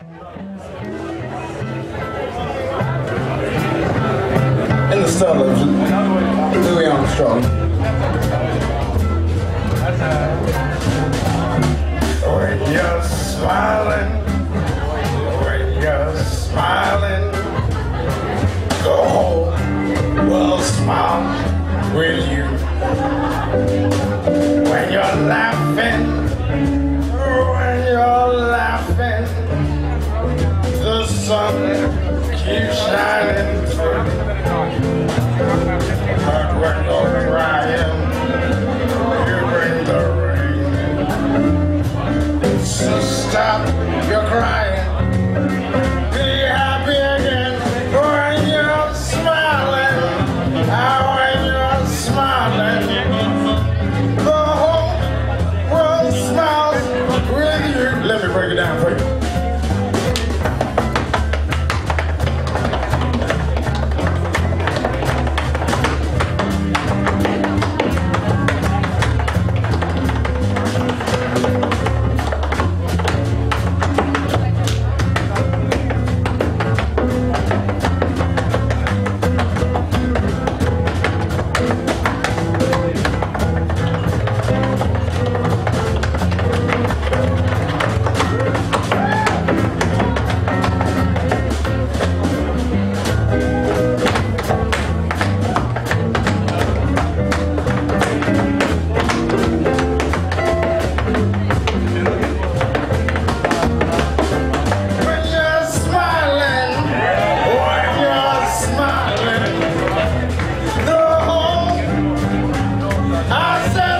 In the style Louis Armstrong. When you're smiling, when you're smiling, the whole world smiles with you. When you're laughing, when you're laughing, sun keeps shining through. Hard work you bring the rain. So stop your crying, be happy again. When you're smiling, when you're smiling, the whole world smiles with you. Let me break it down for you. awesome.